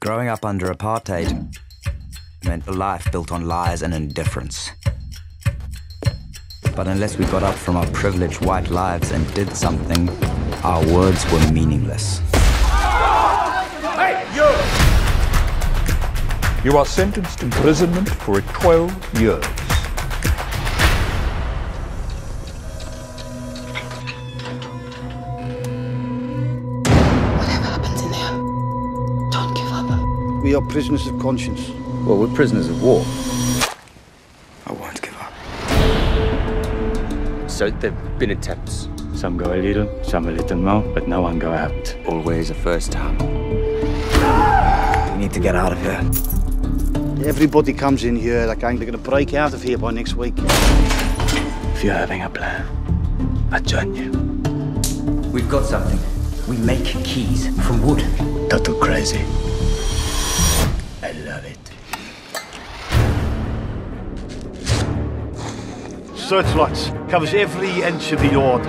Growing up under apartheid meant a life built on lies and indifference. But unless we got up from our privileged white lives and did something, our words were meaningless. Hey, you! You are sentenced to imprisonment for 12 years. We are prisoners of conscience. Well, we're prisoners of war. I won't give up. So there have been attempts. Some go a little, some a little more, but no one go out. Always a first time. We need to get out of here. Everybody comes in here like I'm going to break out of here by next week. If you're having a plan, I join you. We've got something. We make keys from wood. Total crazy. I love it. Searchlights covers every inch of the yard.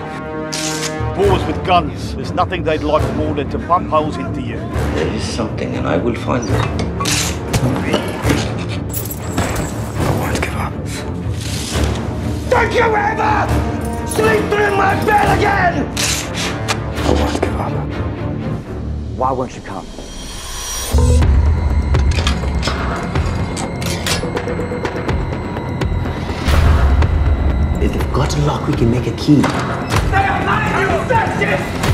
Boers with guns. There's nothing they'd like more than to pump holes into you. There is something, and I will find it. I won't give up. Don't you ever sleep through my bed again! I won't give up. Why won't you come? Got a lock, we can make a key. They are lying,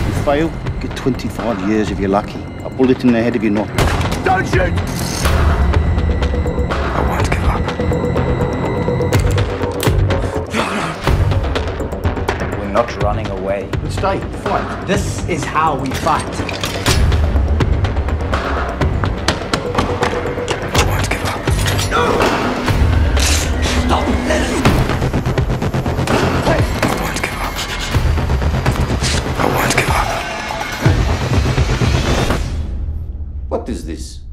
You Fail, get 25 years if you're lucky. A bullet in the head if you're not. Don't shoot! I won't give up. We're not running away. But stay, fight. This is how we fight. What is this?